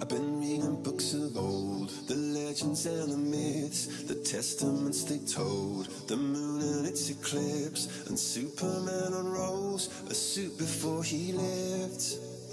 I've been reading books of old, the legends and the myths, the testaments they told, the moon and its eclipse, and Superman unrolls a suit before he lived.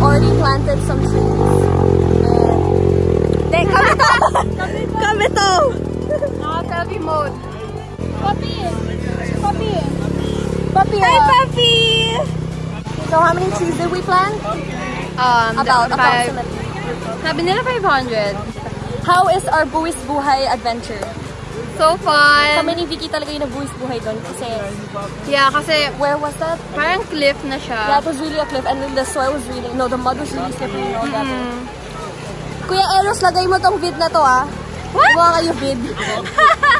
Already planted some trees. And... kami to! kami to! Naka-selfie mode. Puppy! Puppy! Puppy! Hi, puppy! So how many trees did we plant? Um, About, five. approximately. Sabi nila 500. How is our Buwis Buhay adventure? So fun! Kami ni Vicky talaga yung nag-Buwis Buhay doon kasi Yeah, kasi where was that? parang cliff na Yeah, siya. it was really a cliff and then the soil was really, no, the mud was really slippery and all that. Kuya Eros, lagay mo tong vid na to ah. What? Gawa kayo vid.